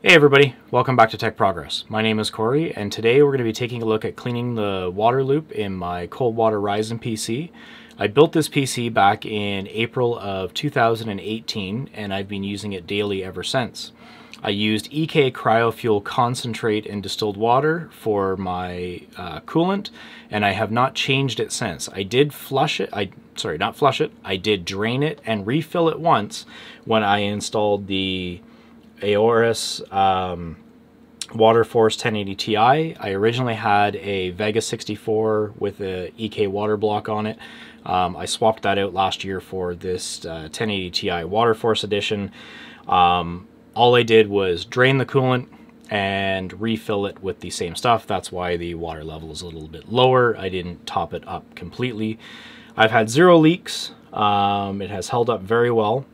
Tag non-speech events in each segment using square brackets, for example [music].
Hey everybody, welcome back to Tech Progress. My name is Corey and today we're going to be taking a look at cleaning the water loop in my cold water Ryzen PC. I built this PC back in April of 2018 and I've been using it daily ever since. I used EK Cryofuel concentrate and distilled water for my uh, coolant and I have not changed it since. I did flush it, I sorry, not flush it, I did drain it and refill it once when I installed the Aorus um, Waterforce 1080 Ti. I originally had a Vega 64 with a EK water block on it. Um, I swapped that out last year for this uh, 1080 Ti Waterforce edition. Um, all I did was drain the coolant and refill it with the same stuff. That's why the water level is a little bit lower. I didn't top it up completely. I've had zero leaks. Um, it has held up very well.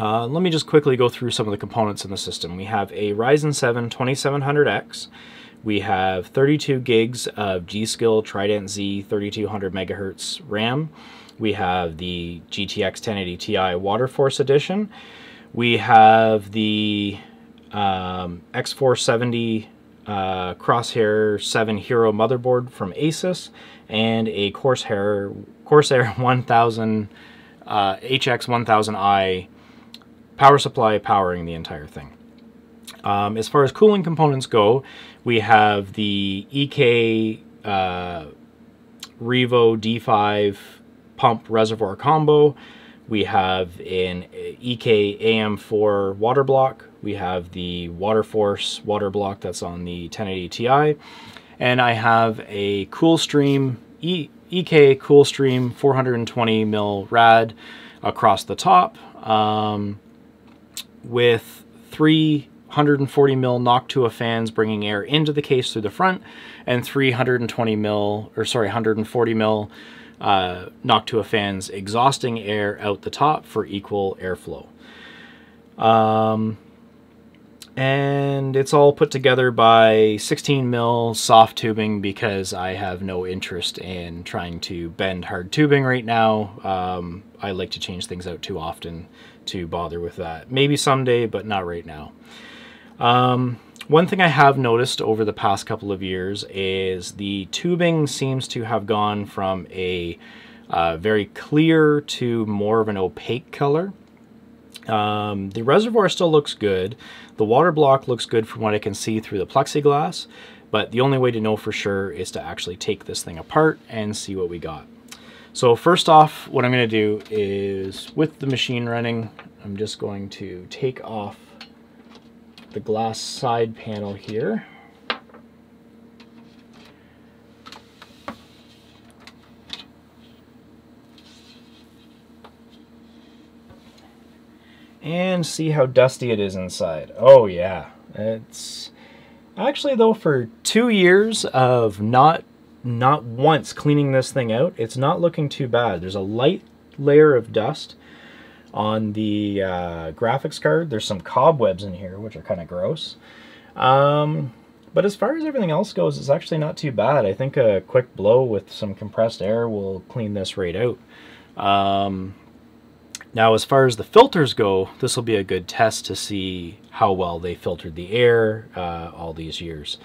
Uh, let me just quickly go through some of the components in the system. We have a Ryzen 7 2700X. We have 32 gigs of G.Skill Trident Z 3200 megahertz RAM. We have the GTX 1080 Ti Waterforce Edition. We have the um, X470 uh, Crosshair 7 Hero motherboard from Asus and a Corsair, Corsair [laughs] 1000 uh, HX1000i power supply powering the entire thing. Um, as far as cooling components go, we have the EK uh, Revo D5 pump reservoir combo. We have an EK AM4 water block. We have the Waterforce water block that's on the 1080 Ti. And I have a Coolstream e EK Coolstream 420 mil rad across the top. Um, with three 140 mil Noctua fans bringing air into the case through the front, and 320 mil, or sorry, 140 mil uh, Noctua fans exhausting air out the top for equal airflow. Um, and it's all put together by 16 mil soft tubing because I have no interest in trying to bend hard tubing right now. Um, I like to change things out too often to bother with that. Maybe someday, but not right now. Um, one thing I have noticed over the past couple of years is the tubing seems to have gone from a uh, very clear to more of an opaque color. Um, the reservoir still looks good. The water block looks good from what I can see through the plexiglass, but the only way to know for sure is to actually take this thing apart and see what we got. So first off, what I'm going to do is, with the machine running, I'm just going to take off the glass side panel here. And see how dusty it is inside. Oh yeah, it's... Actually though, for two years of not not once cleaning this thing out, it's not looking too bad. There's a light layer of dust on the uh, graphics card. There's some cobwebs in here, which are kind of gross. Um, but as far as everything else goes, it's actually not too bad. I think a quick blow with some compressed air will clean this right out. Um, now, as far as the filters go, this will be a good test to see how well they filtered the air uh, all these years.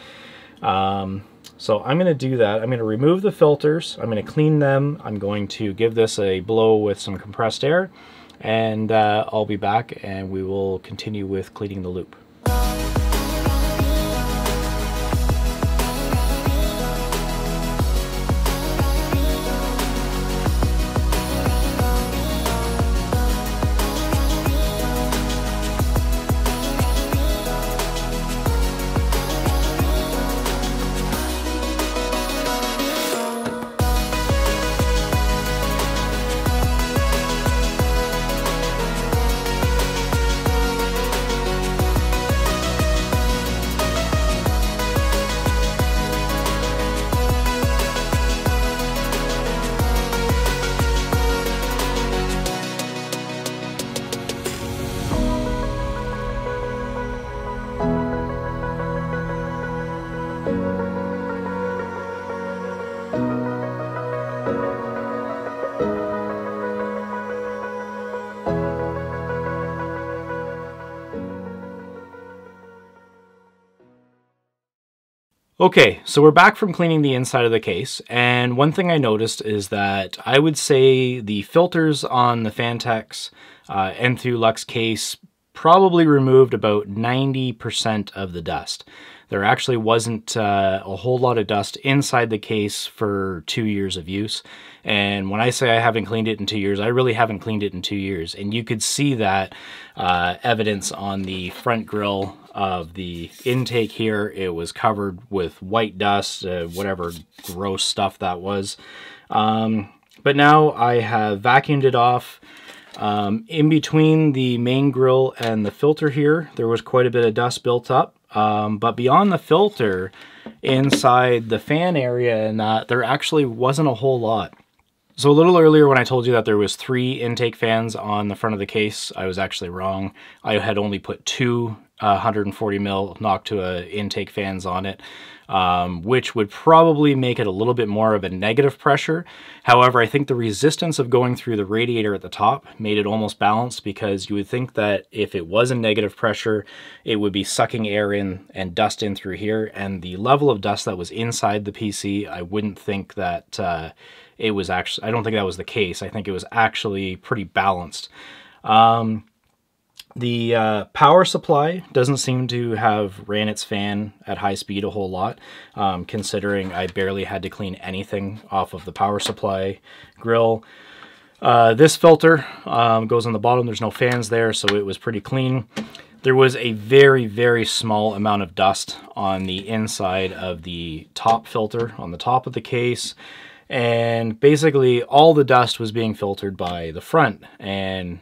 Um, so I'm going to do that. I'm going to remove the filters. I'm going to clean them. I'm going to give this a blow with some compressed air. And uh, I'll be back and we will continue with cleaning the loop. Okay, so we're back from cleaning the inside of the case, and one thing I noticed is that I would say the filters on the Phanteks uh, Luxe case probably removed about 90% of the dust. There actually wasn't uh, a whole lot of dust inside the case for two years of use. And when I say I haven't cleaned it in two years, I really haven't cleaned it in two years. And you could see that uh, evidence on the front grill of the intake here. It was covered with white dust, uh, whatever gross stuff that was. Um, but now I have vacuumed it off. Um, in between the main grill and the filter here, there was quite a bit of dust built up. Um, but beyond the filter, inside the fan area and that, there actually wasn't a whole lot. So a little earlier when I told you that there was three intake fans on the front of the case, I was actually wrong. I had only put two 140 mil Noctua intake fans on it, um, which would probably make it a little bit more of a negative pressure. However, I think the resistance of going through the radiator at the top made it almost balanced because you would think that if it was a negative pressure, it would be sucking air in and dust in through here. And the level of dust that was inside the PC, I wouldn't think that... Uh, it was actually, I don't think that was the case. I think it was actually pretty balanced. Um, the uh, power supply doesn't seem to have ran its fan at high speed a whole lot, um, considering I barely had to clean anything off of the power supply grill. Uh, this filter um, goes on the bottom. There's no fans there, so it was pretty clean. There was a very, very small amount of dust on the inside of the top filter on the top of the case and basically all the dust was being filtered by the front and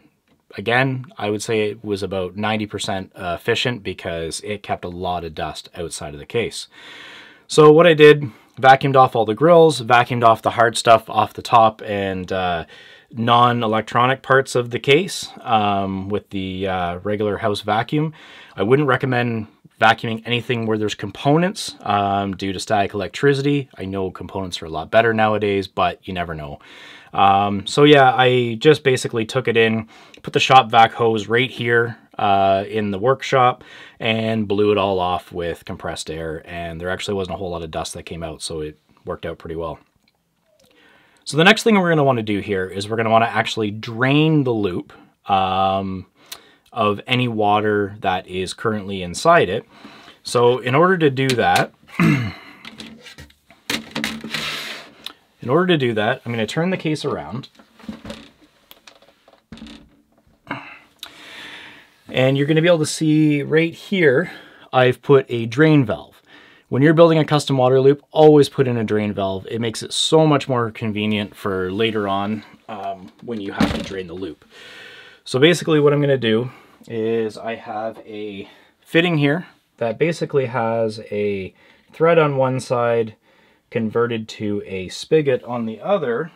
again i would say it was about 90% efficient because it kept a lot of dust outside of the case. So what i did vacuumed off all the grills vacuumed off the hard stuff off the top and uh, non-electronic parts of the case um, with the uh, regular house vacuum. I wouldn't recommend vacuuming anything where there's components um, due to static electricity. I know components are a lot better nowadays, but you never know. Um, so yeah, I just basically took it in, put the shop vac hose right here uh, in the workshop and blew it all off with compressed air. And there actually wasn't a whole lot of dust that came out, so it worked out pretty well. So the next thing we're going to want to do here is we're going to want to actually drain the loop. Um, of any water that is currently inside it. So in order to do that, [clears throat] in order to do that, I'm going to turn the case around. And you're going to be able to see right here, I've put a drain valve. When you're building a custom water loop, always put in a drain valve. It makes it so much more convenient for later on um, when you have to drain the loop. So basically what I'm going to do is I have a fitting here that basically has a thread on one side converted to a spigot on the other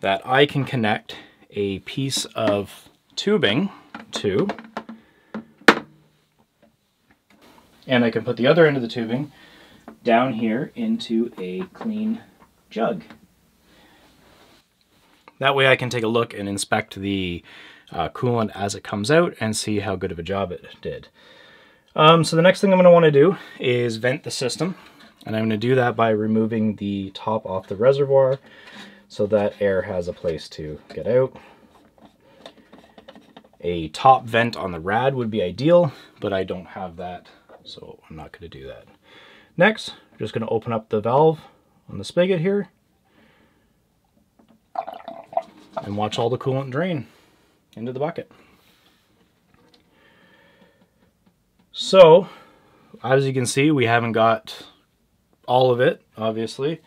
that I can connect a piece of tubing to. And I can put the other end of the tubing down here into a clean jug. That way I can take a look and inspect the uh, coolant as it comes out and see how good of a job it did. Um, so the next thing I'm going to want to do is vent the system. And I'm going to do that by removing the top off the reservoir so that air has a place to get out. A top vent on the rad would be ideal, but I don't have that, so I'm not going to do that. Next, I'm just going to open up the valve on the spigot here and watch all the coolant drain into the bucket. So, as you can see, we haven't got all of it, obviously.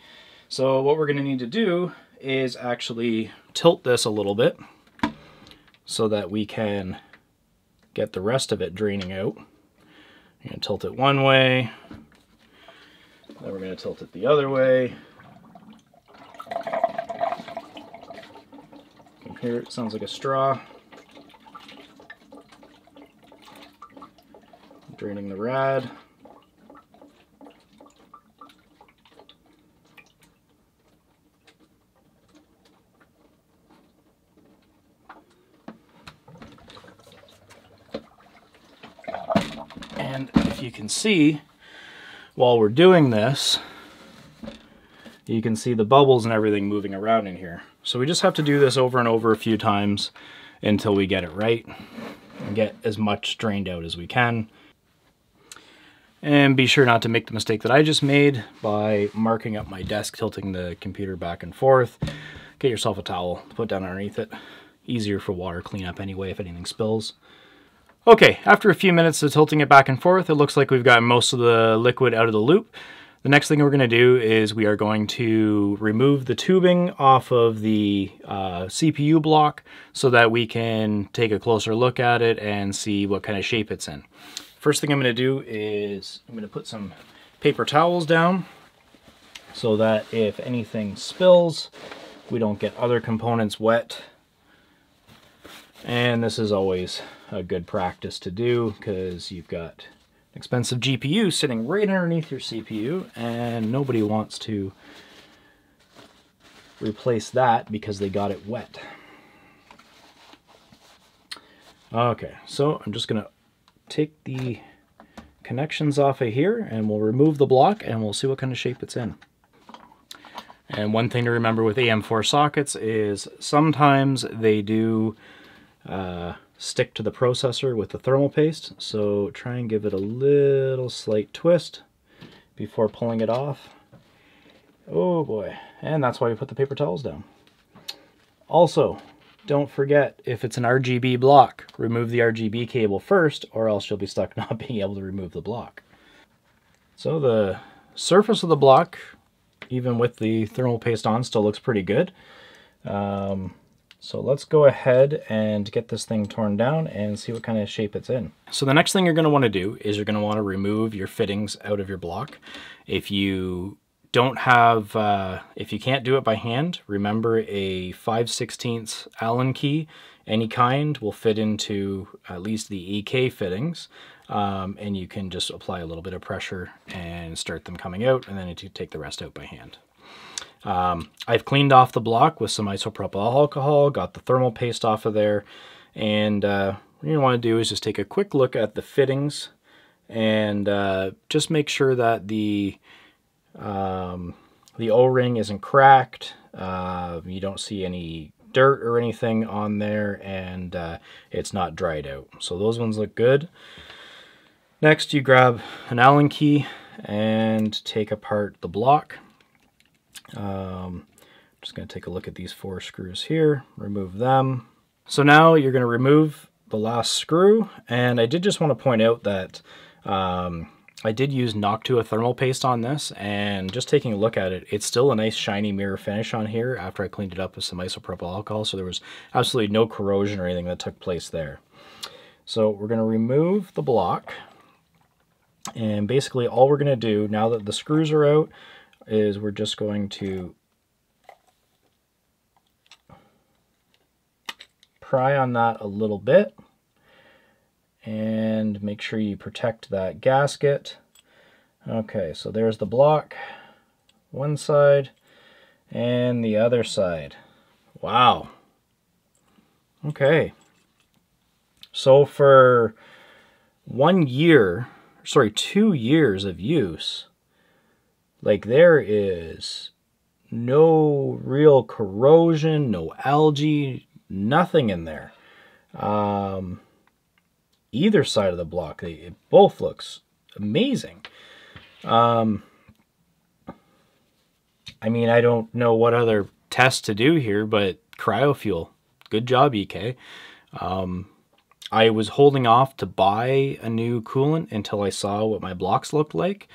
So what we're going to need to do is actually tilt this a little bit so that we can get the rest of it draining out. Going to tilt it one way, then we're going to tilt it the other way. Here it sounds like a straw. Draining the rad. And if you can see, while we're doing this, you can see the bubbles and everything moving around in here. So we just have to do this over and over a few times until we get it right and get as much drained out as we can. And be sure not to make the mistake that I just made by marking up my desk, tilting the computer back and forth. Get yourself a towel to put down underneath it. Easier for water cleanup anyway if anything spills. Okay, after a few minutes of tilting it back and forth, it looks like we've got most of the liquid out of the loop. The next thing we're going to do is we are going to remove the tubing off of the uh, CPU block so that we can take a closer look at it and see what kind of shape it's in. First thing I'm going to do is I'm going to put some paper towels down so that if anything spills, we don't get other components wet. And this is always a good practice to do because you've got expensive GPU sitting right underneath your CPU and nobody wants to replace that because they got it wet. Okay, so I'm just gonna take the connections off of here and we'll remove the block and we'll see what kind of shape it's in. And one thing to remember with AM4 sockets is sometimes they do uh, stick to the processor with the thermal paste. So try and give it a little slight twist before pulling it off. Oh boy, and that's why we put the paper towels down. Also, don't forget, if it's an RGB block, remove the RGB cable first, or else you'll be stuck [laughs] not being able to remove the block. So the surface of the block, even with the thermal paste on, still looks pretty good. Um, so let's go ahead and get this thing torn down and see what kind of shape it's in. So the next thing you're going to want to do is you're going to want to remove your fittings out of your block. If you don't have, uh, if you can't do it by hand, remember a 5 16 Allen key, any kind, will fit into at least the EK fittings. Um, and you can just apply a little bit of pressure and start them coming out, and then you take the rest out by hand. Um, I've cleaned off the block with some isopropyl alcohol, got the thermal paste off of there, and uh, what you want to do is just take a quick look at the fittings and uh, just make sure that the um, the O-ring isn't cracked, uh, you don't see any dirt or anything on there, and uh, it's not dried out. So those ones look good. Next, you grab an Allen key and take apart the block. Um, just going to take a look at these four screws here, remove them. So now you're going to remove the last screw, and I did just want to point out that um, I did use Noctua thermal paste on this, and just taking a look at it, it's still a nice shiny mirror finish on here after I cleaned it up with some isopropyl alcohol, so there was absolutely no corrosion or anything that took place there. So we're going to remove the block, and basically all we're going to do, now that the screws are out, is we're just going to pry on that a little bit and make sure you protect that gasket. Okay, so there's the block, one side and the other side. Wow. Okay. So for one year, sorry, two years of use, like there is no real corrosion, no algae, nothing in there. Um, either side of the block, they, it both looks amazing. Um, I mean, I don't know what other test to do here, but cryofuel, good job, EK. Um, I was holding off to buy a new coolant until I saw what my blocks looked like.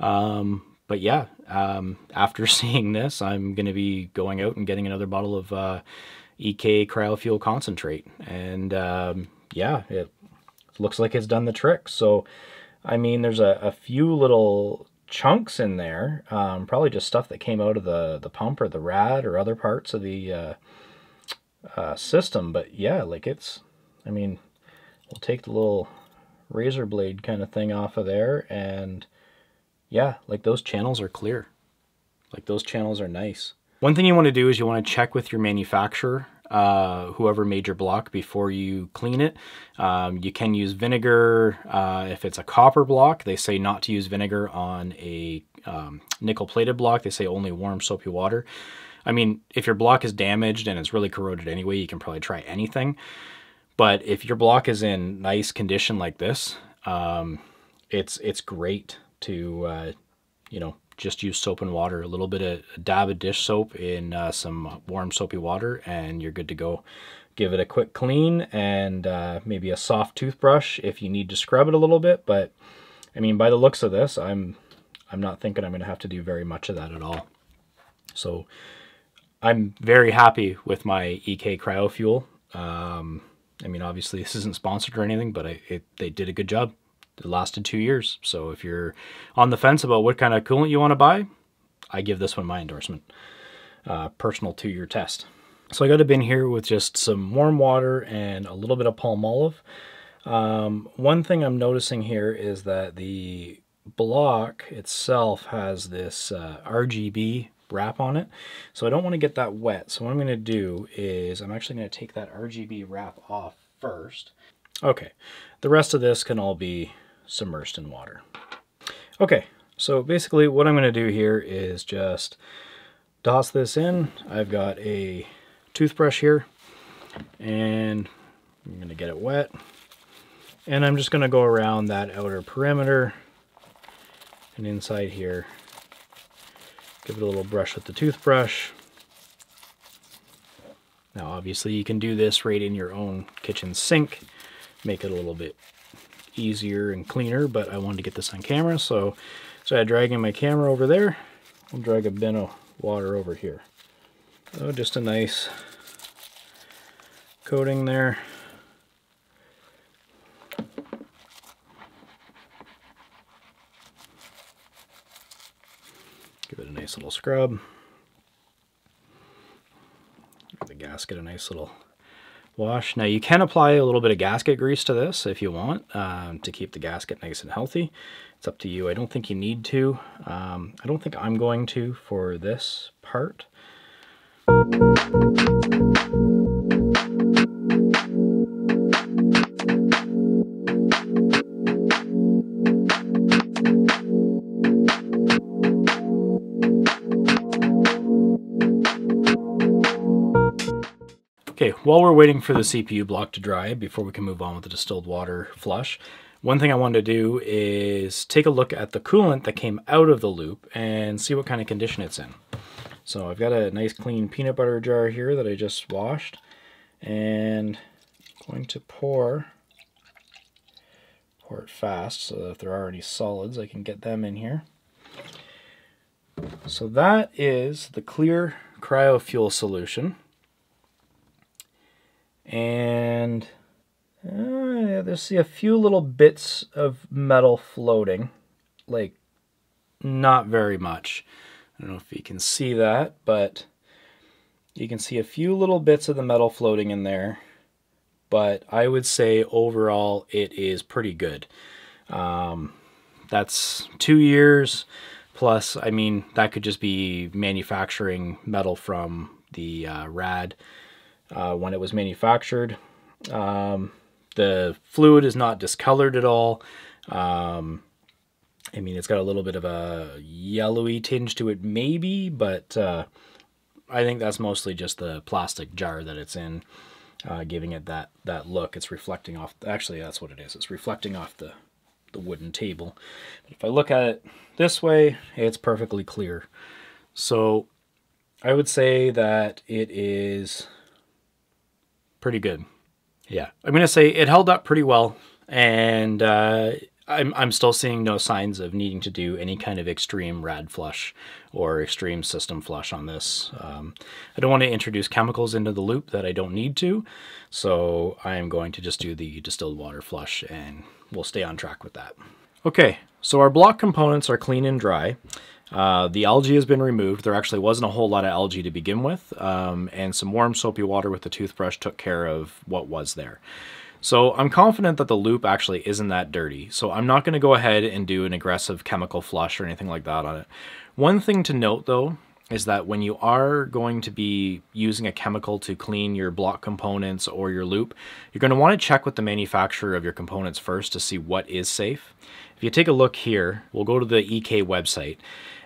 Um, but yeah, um, [laughs] after seeing this, I'm going to be going out and getting another bottle of uh, EK cryofuel concentrate. And um, yeah, it looks like it's done the trick. So, I mean, there's a, a few little chunks in there, um, probably just stuff that came out of the, the pump or the rad or other parts of the uh, uh, system. But yeah, like it's, I mean, we'll take the little razor blade kind of thing off of there and yeah, like those channels are clear. Like those channels are nice. One thing you want to do is you want to check with your manufacturer uh, whoever made your block before you clean it. Um, you can use vinegar uh, if it's a copper block. They say not to use vinegar on a um, nickel plated block. They say only warm soapy water. I mean, if your block is damaged and it's really corroded anyway, you can probably try anything. But if your block is in nice condition like this, um, it's it's great to uh, you know just use soap and water, a little bit of a dab of dish soap in uh, some warm soapy water, and you're good to go. Give it a quick clean and uh, maybe a soft toothbrush if you need to scrub it a little bit. But I mean, by the looks of this, I'm I'm not thinking I'm going to have to do very much of that at all. So I'm very happy with my EK CryoFuel. Um, I mean, obviously this isn't sponsored or anything, but I, it, they did a good job. It lasted two years. So if you're on the fence about what kind of coolant you want to buy, I give this one my endorsement. Uh, personal two-year test. So I got a bin here with just some warm water and a little bit of Palmolive. Um, one thing I'm noticing here is that the block itself has this uh, RGB wrap on it. So I don't want to get that wet. So what I'm going to do is I'm actually going to take that RGB wrap off first. Okay, the rest of this can all be submersed in water. Okay, so basically what I'm going to do here is just toss this in. I've got a toothbrush here and I'm going to get it wet. And I'm just going to go around that outer perimeter and inside here. Give it a little brush with the toothbrush. Now obviously you can do this right in your own kitchen sink. Make it a little bit easier and cleaner, but I wanted to get this on camera, so so I dragging my camera over there. I'll drag a bin of water over here. So just a nice coating there. Give it a nice little scrub. Give the gasket a nice little wash. Now you can apply a little bit of gasket grease to this if you want um, to keep the gasket nice and healthy. It's up to you. I don't think you need to. Um, I don't think I'm going to for this part. While we're waiting for the CPU block to dry before we can move on with the distilled water flush, one thing I wanted to do is take a look at the coolant that came out of the loop and see what kind of condition it's in. So I've got a nice clean peanut butter jar here that I just washed and I'm going to pour pour it fast so that if there are any solids I can get them in here. So that is the clear cryofuel solution and uh, there's see a few little bits of metal floating, like not very much. I don't know if you can see that, but you can see a few little bits of the metal floating in there. But I would say overall it is pretty good. Um, that's two years plus. I mean, that could just be manufacturing metal from the uh, rad uh, when it was manufactured. Um, the fluid is not discolored at all. Um, I mean, it's got a little bit of a yellowy tinge to it, maybe, but uh, I think that's mostly just the plastic jar that it's in, uh, giving it that that look. It's reflecting off. Actually, that's what it is. It's reflecting off the the wooden table. But if I look at it this way, it's perfectly clear. So I would say that it is pretty good. Yeah, I'm gonna say it held up pretty well, and uh, I'm I'm still seeing no signs of needing to do any kind of extreme rad flush or extreme system flush on this. Um, I don't want to introduce chemicals into the loop that I don't need to, so I am going to just do the distilled water flush, and we'll stay on track with that. Okay, so our block components are clean and dry. Uh, the algae has been removed. There actually wasn't a whole lot of algae to begin with, um, and some warm soapy water with the toothbrush took care of what was there. So I'm confident that the loop actually isn't that dirty. So I'm not going to go ahead and do an aggressive chemical flush or anything like that on it. One thing to note though is that when you are going to be using a chemical to clean your block components or your loop, you're going to want to check with the manufacturer of your components first to see what is safe. If you take a look here, we'll go to the EK website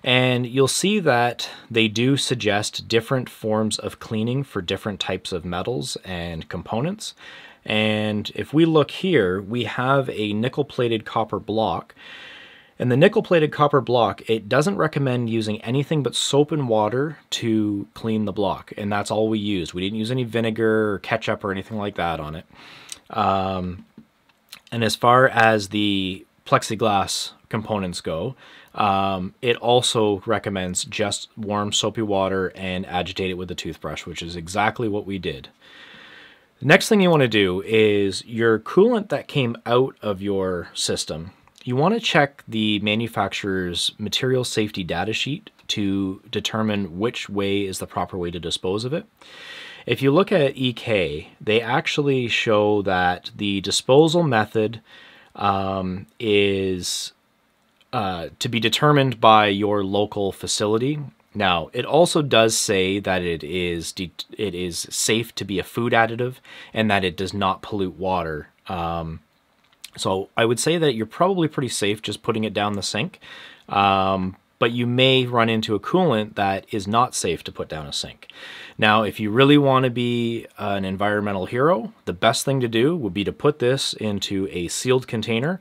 and you'll see that they do suggest different forms of cleaning for different types of metals and components. And if we look here, we have a nickel plated copper block and the nickel plated copper block, it doesn't recommend using anything but soap and water to clean the block. And that's all we used. We didn't use any vinegar or ketchup or anything like that on it. Um, and as far as the plexiglass components go, um, it also recommends just warm soapy water and agitate it with a toothbrush, which is exactly what we did. The next thing you want to do is your coolant that came out of your system you want to check the manufacturer's material safety data sheet to determine which way is the proper way to dispose of it. If you look at EK, they actually show that the disposal method um, is uh, to be determined by your local facility. Now, it also does say that it is it is safe to be a food additive and that it does not pollute water. Um, so I would say that you're probably pretty safe just putting it down the sink. Um, but you may run into a coolant that is not safe to put down a sink. Now, if you really want to be an environmental hero, the best thing to do would be to put this into a sealed container,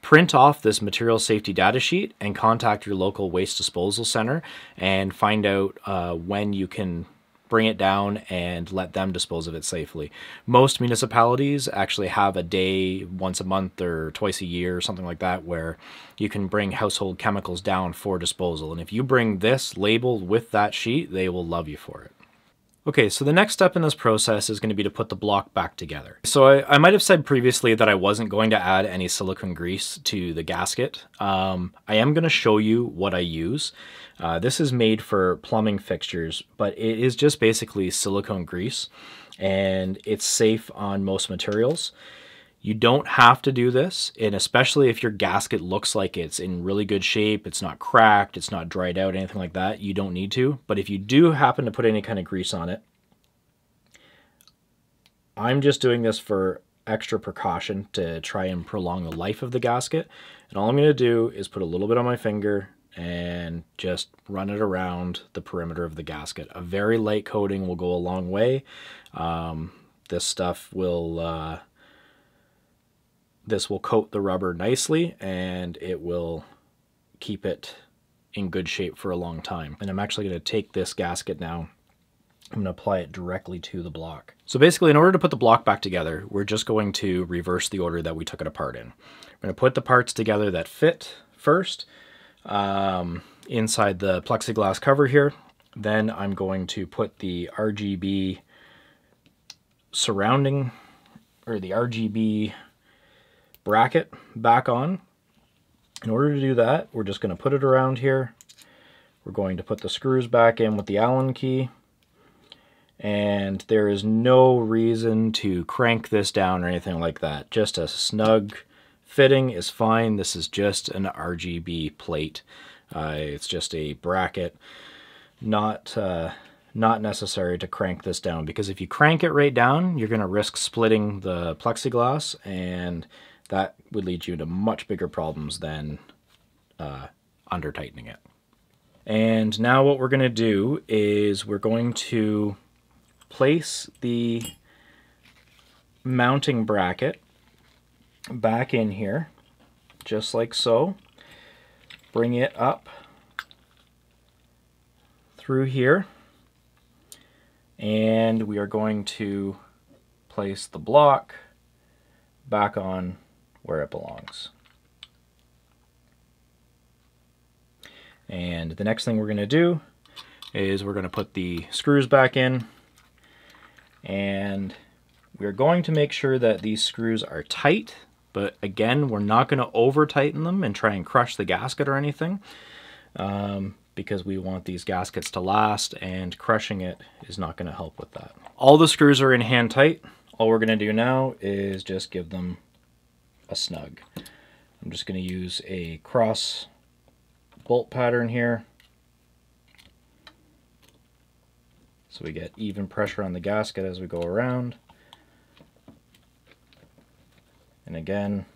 print off this material safety data sheet, and contact your local waste disposal center and find out uh, when you can bring it down and let them dispose of it safely. Most municipalities actually have a day once a month or twice a year or something like that where you can bring household chemicals down for disposal. And if you bring this labeled with that sheet, they will love you for it. Okay, so the next step in this process is going to be to put the block back together. So I, I might have said previously that I wasn't going to add any silicone grease to the gasket. Um, I am going to show you what I use. Uh, this is made for plumbing fixtures, but it is just basically silicone grease and it's safe on most materials. You don't have to do this, and especially if your gasket looks like it's in really good shape, it's not cracked, it's not dried out, anything like that, you don't need to. But if you do happen to put any kind of grease on it, I'm just doing this for extra precaution to try and prolong the life of the gasket. And all I'm going to do is put a little bit on my finger and just run it around the perimeter of the gasket. A very light coating will go a long way. Um, this stuff will uh, this will coat the rubber nicely and it will keep it in good shape for a long time. And I'm actually going to take this gasket now. I'm going to apply it directly to the block. So basically, in order to put the block back together, we're just going to reverse the order that we took it apart in. I'm going to put the parts together that fit first um, inside the plexiglass cover here. Then I'm going to put the RGB surrounding, or the RGB bracket back on. In order to do that, we're just going to put it around here. We're going to put the screws back in with the Allen key. And there is no reason to crank this down or anything like that. Just a snug fitting is fine. This is just an RGB plate. Uh, it's just a bracket. Not... Uh, not necessary to crank this down because if you crank it right down, you're going to risk splitting the plexiglass and that would lead you to much bigger problems than uh, under tightening it. And now what we're going to do is we're going to place the mounting bracket back in here, just like so. Bring it up through here. And we are going to place the block back on where it belongs. And the next thing we're going to do is we're going to put the screws back in and we're going to make sure that these screws are tight but again we're not going to over tighten them and try and crush the gasket or anything um, because we want these gaskets to last and crushing it is not going to help with that. All the screws are in hand tight. All we're going to do now is just give them a snug. I'm just going to use a cross bolt pattern here. so we get even pressure on the gasket as we go around. And again,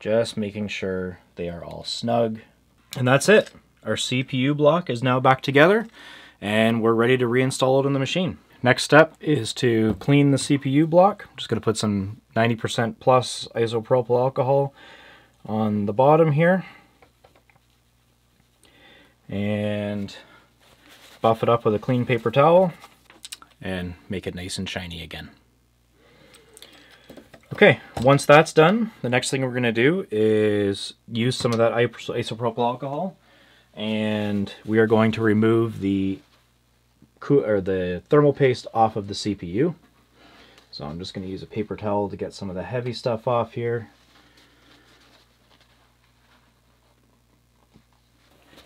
just making sure they are all snug. And that's it. Our CPU block is now back together and we're ready to reinstall it in the machine. Next step is to clean the CPU block. I'm just going to put some 90% plus isopropyl alcohol on the bottom here. And buff it up with a clean paper towel and make it nice and shiny again. Okay, once that's done, the next thing we're going to do is use some of that isopropyl alcohol and we are going to remove the or the thermal paste off of the CPU. So I'm just going to use a paper towel to get some of the heavy stuff off here.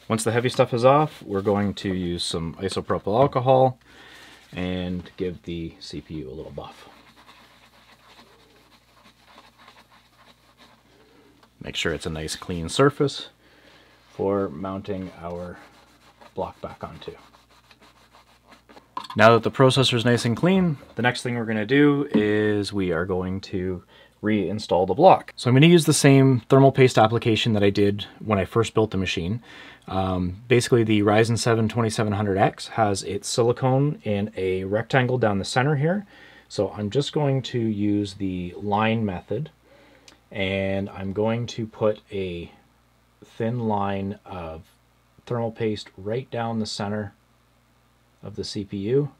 Once the heavy stuff is off, we're going to use some isopropyl alcohol and give the CPU a little buff. Make sure it's a nice clean surface for mounting our block back onto. Now that the processor is nice and clean, the next thing we're going to do is we are going to reinstall the block. So I'm going to use the same thermal paste application that I did when I first built the machine. Um, basically the Ryzen 7 2700X has its silicone in a rectangle down the center here. So I'm just going to use the line method and I'm going to put a thin line of thermal paste right down the center of the CPU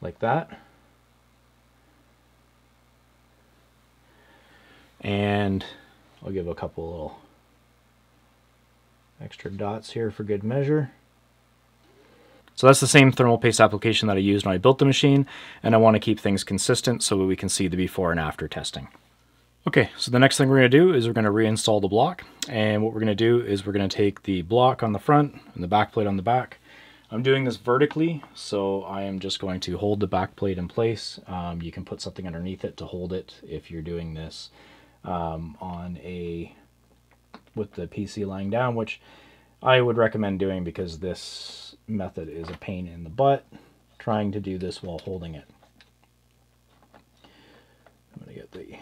like that. And I'll give a couple little extra dots here for good measure. So that's the same thermal paste application that I used when I built the machine, and I want to keep things consistent so we can see the before and after testing. Okay, so the next thing we're going to do is we're going to reinstall the block. And what we're going to do is we're going to take the block on the front and the back plate on the back. I'm doing this vertically, so I am just going to hold the back plate in place. Um, you can put something underneath it to hold it if you're doing this um, on a with the PC lying down, which I would recommend doing because this method is a pain in the butt trying to do this while holding it. I'm going to get the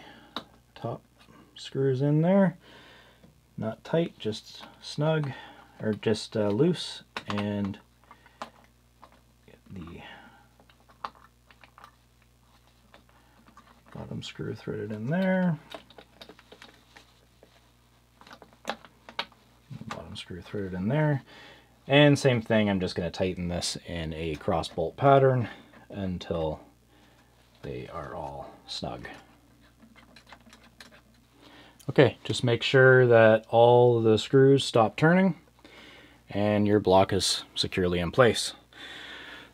top screws in there. Not tight, just snug, or just uh, loose, and get the bottom screw threaded in there. Bottom screw threaded in there. And same thing, I'm just going to tighten this in a cross bolt pattern until they are all snug. Okay, just make sure that all the screws stop turning and your block is securely in place.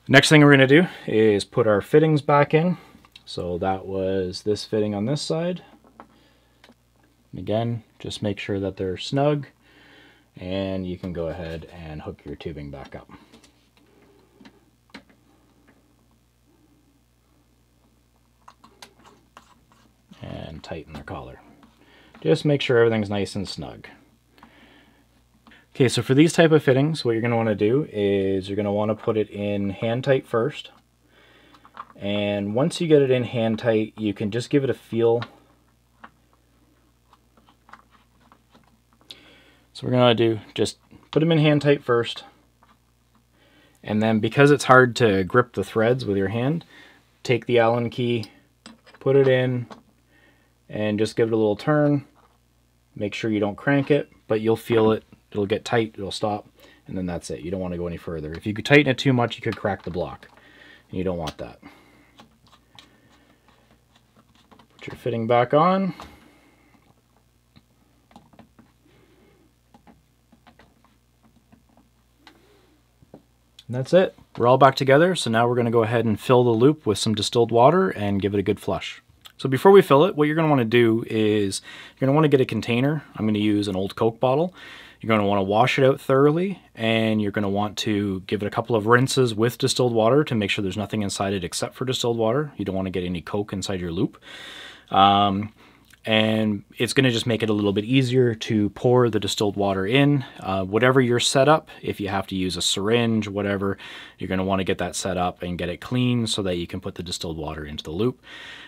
Next thing we're going to do is put our fittings back in. So that was this fitting on this side. Again, just make sure that they're snug and you can go ahead and hook your tubing back up. And tighten the collar. Just make sure everything's nice and snug. Okay, so for these type of fittings, what you're going to want to do is you're going to want to put it in hand tight first. And once you get it in hand tight, you can just give it a feel. So we're going to do just put them in hand tight first. And then because it's hard to grip the threads with your hand, take the Allen key, put it in, and just give it a little turn. Make sure you don't crank it, but you'll feel it. It'll get tight, it'll stop, and then that's it. You don't want to go any further. If you could tighten it too much, you could crack the block, and you don't want that. Put your fitting back on. And that's it. We're all back together, so now we're going to go ahead and fill the loop with some distilled water and give it a good flush. So before we fill it, what you're going to want to do is you're going to want to get a container. I'm going to use an old Coke bottle. You're going to want to wash it out thoroughly and you're going to want to give it a couple of rinses with distilled water to make sure there's nothing inside it except for distilled water. You don't want to get any Coke inside your loop. Um, and it's going to just make it a little bit easier to pour the distilled water in. Uh, whatever your setup, if you have to use a syringe, whatever, you're going to want to get that set up and get it clean so that you can put the distilled water into the loop.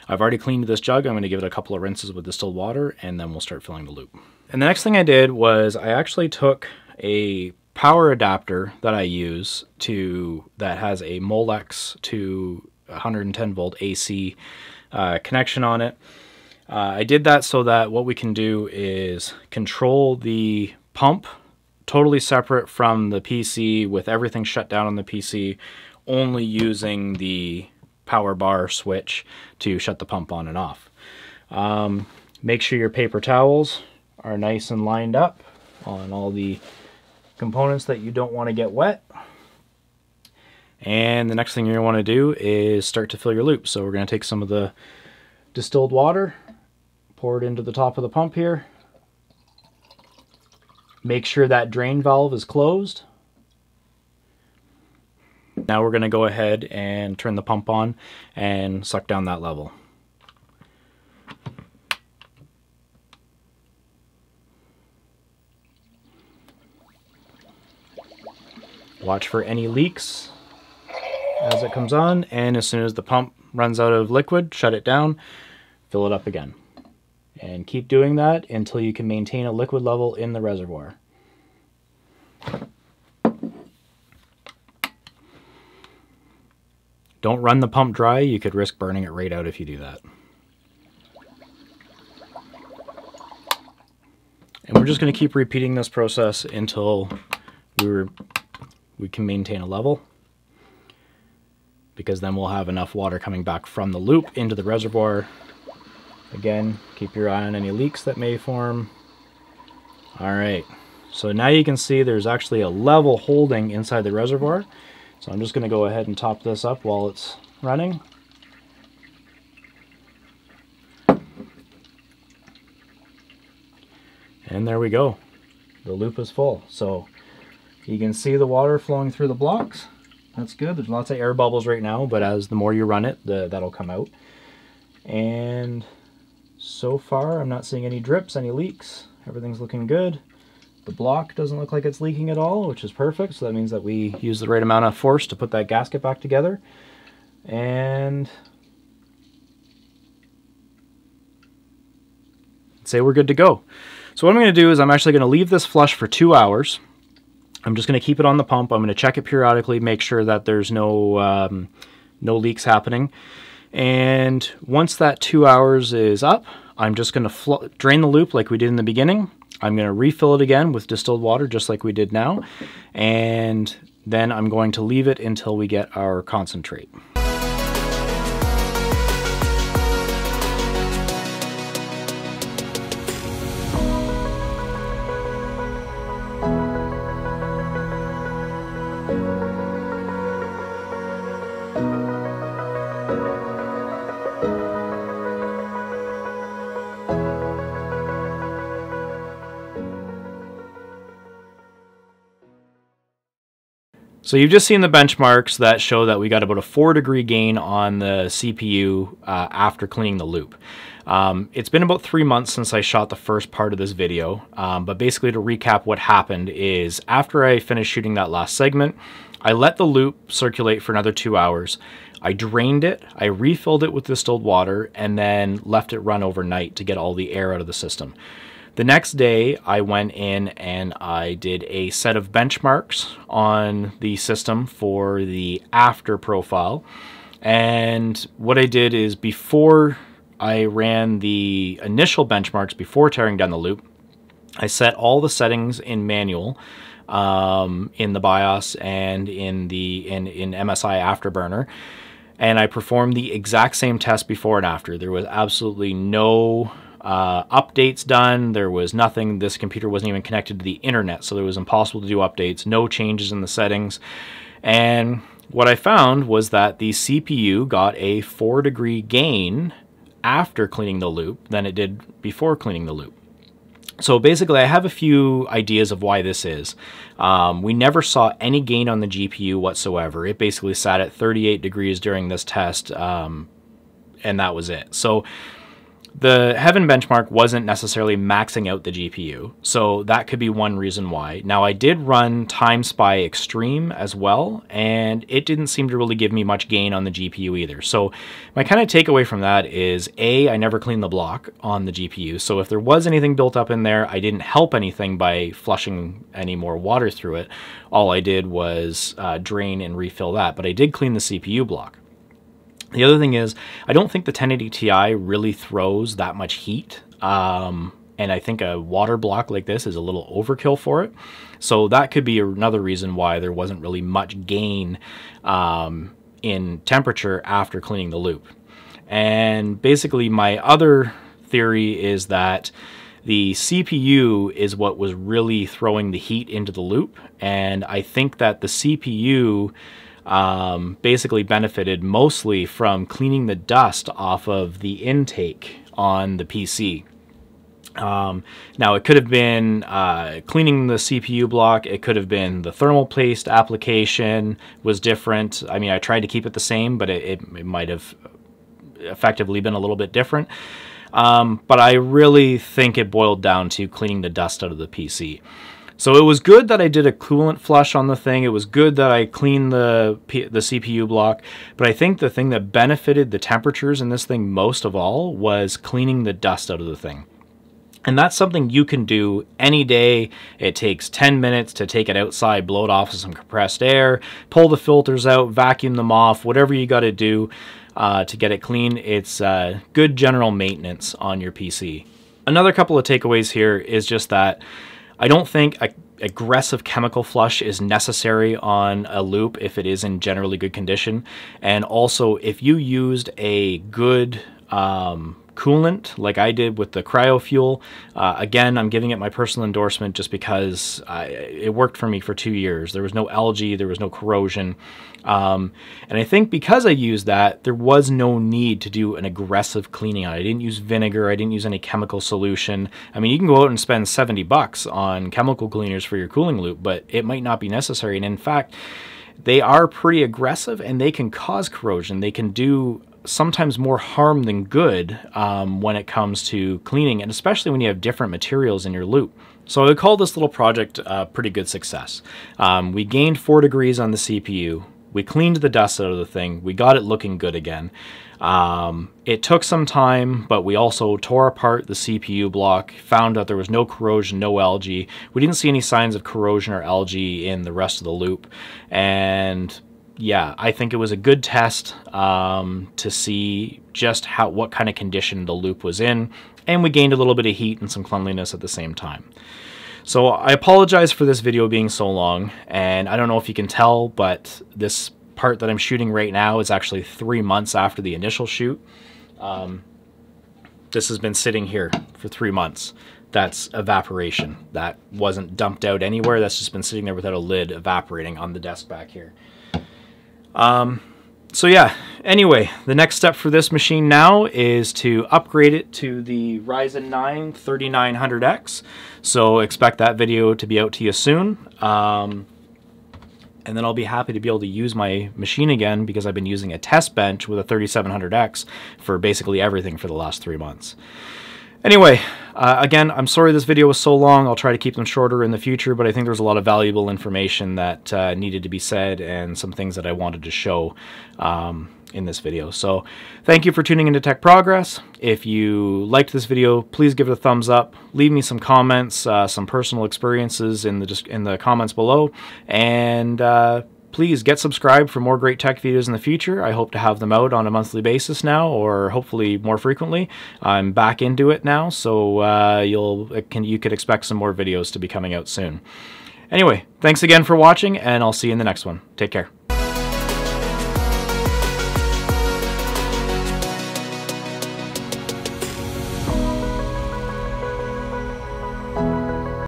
I've already cleaned this jug. I'm going to give it a couple of rinses with distilled water and then we'll start filling the loop. And the next thing I did was I actually took a power adapter that I use to that has a Molex to 110 volt AC uh, connection on it uh, I did that so that what we can do is control the pump totally separate from the PC with everything shut down on the PC, only using the power bar switch to shut the pump on and off. Um, make sure your paper towels are nice and lined up on all the components that you don't want to get wet. And the next thing you're going to want to do is start to fill your loop. So we're going to take some of the distilled water Pour it into the top of the pump here. Make sure that drain valve is closed. Now we're going to go ahead and turn the pump on and suck down that level. Watch for any leaks as it comes on and as soon as the pump runs out of liquid, shut it down, fill it up again. And keep doing that until you can maintain a liquid level in the reservoir. Don't run the pump dry. You could risk burning it right out if you do that. And we're just going to keep repeating this process until we we can maintain a level. Because then we'll have enough water coming back from the loop into the reservoir Again, keep your eye on any leaks that may form. All right, so now you can see there's actually a level holding inside the reservoir. So I'm just going to go ahead and top this up while it's running. And there we go. The loop is full. So you can see the water flowing through the blocks. That's good. There's lots of air bubbles right now, but as the more you run it, the, that'll come out. And so far, I'm not seeing any drips, any leaks. Everything's looking good. The block doesn't look like it's leaking at all, which is perfect. So that means that we use the right amount of force to put that gasket back together. And say we're good to go. So what I'm going to do is I'm actually going to leave this flush for two hours. I'm just going to keep it on the pump. I'm going to check it periodically, make sure that there's no um, no leaks happening. And once that two hours is up, I'm just going to drain the loop like we did in the beginning. I'm going to refill it again with distilled water just like we did now. And then I'm going to leave it until we get our concentrate. So you've just seen the benchmarks that show that we got about a four degree gain on the CPU uh, after cleaning the loop. Um, it's been about three months since I shot the first part of this video, um, but basically to recap what happened is after I finished shooting that last segment, I let the loop circulate for another two hours. I drained it, I refilled it with distilled water, and then left it run overnight to get all the air out of the system. The next day, I went in and I did a set of benchmarks on the system for the after profile. And what I did is before I ran the initial benchmarks before tearing down the loop, I set all the settings in manual um, in the BIOS and in the in, in MSI Afterburner. And I performed the exact same test before and after. There was absolutely no uh, updates done. There was nothing. This computer wasn't even connected to the internet, so it was impossible to do updates. No changes in the settings. And what I found was that the CPU got a four degree gain after cleaning the loop than it did before cleaning the loop. So basically, I have a few ideas of why this is. Um, we never saw any gain on the GPU whatsoever. It basically sat at 38 degrees during this test, um, and that was it. So the Heaven benchmark wasn't necessarily maxing out the GPU, so that could be one reason why. Now, I did run Time Spy Extreme as well, and it didn't seem to really give me much gain on the GPU either. So, my kind of takeaway from that is A, I never cleaned the block on the GPU, so if there was anything built up in there, I didn't help anything by flushing any more water through it. All I did was uh, drain and refill that, but I did clean the CPU block. The other thing is, I don't think the 1080 Ti really throws that much heat. Um, and I think a water block like this is a little overkill for it. So that could be another reason why there wasn't really much gain um, in temperature after cleaning the loop. And basically, my other theory is that the CPU is what was really throwing the heat into the loop. And I think that the CPU um, basically benefited mostly from cleaning the dust off of the intake on the PC. Um, now, it could have been uh, cleaning the CPU block. It could have been the thermal paste application was different. I mean, I tried to keep it the same, but it, it, it might have effectively been a little bit different. Um, but I really think it boiled down to cleaning the dust out of the PC. So it was good that I did a coolant flush on the thing. It was good that I cleaned the the CPU block. But I think the thing that benefited the temperatures in this thing most of all was cleaning the dust out of the thing. And that's something you can do any day. It takes 10 minutes to take it outside, blow it off with some compressed air, pull the filters out, vacuum them off, whatever you got to do uh, to get it clean. It's uh, good general maintenance on your PC. Another couple of takeaways here is just that I don't think a aggressive chemical flush is necessary on a loop if it is in generally good condition. And also, if you used a good um, coolant like I did with the cryofuel. Uh, again, I'm giving it my personal endorsement just because I, it worked for me for two years. There was no algae, there was no corrosion. Um, and I think because I used that, there was no need to do an aggressive cleaning on it. I didn't use vinegar, I didn't use any chemical solution. I mean, you can go out and spend 70 bucks on chemical cleaners for your cooling loop, but it might not be necessary. And in fact, they are pretty aggressive and they can cause corrosion. They can do sometimes more harm than good um, when it comes to cleaning, and especially when you have different materials in your loop. So I would call this little project a pretty good success. Um, we gained four degrees on the CPU. We cleaned the dust out of the thing. We got it looking good again. Um, it took some time, but we also tore apart the CPU block, found out there was no corrosion, no algae. We didn't see any signs of corrosion or algae in the rest of the loop. And yeah, I think it was a good test um, to see just how what kind of condition the loop was in, and we gained a little bit of heat and some cleanliness at the same time. So I apologize for this video being so long, and I don't know if you can tell, but this part that I'm shooting right now is actually three months after the initial shoot. Um, this has been sitting here for three months. That's evaporation. That wasn't dumped out anywhere. That's just been sitting there without a lid evaporating on the desk back here. Um, so yeah, anyway, the next step for this machine now is to upgrade it to the Ryzen 9 3900X. So expect that video to be out to you soon. Um, and then I'll be happy to be able to use my machine again because I've been using a test bench with a 3700X for basically everything for the last three months. Anyway, uh, again, I'm sorry this video was so long. I'll try to keep them shorter in the future, but I think there's a lot of valuable information that uh, needed to be said and some things that I wanted to show um, in this video. So thank you for tuning into Tech Progress. If you liked this video, please give it a thumbs up. Leave me some comments, uh, some personal experiences in the, in the comments below. And uh, please get subscribed for more great tech videos in the future. I hope to have them out on a monthly basis now, or hopefully more frequently. I'm back into it now, so uh, you'll can you could expect some more videos to be coming out soon. Anyway, thanks again for watching, and I'll see you in the next one. Take care.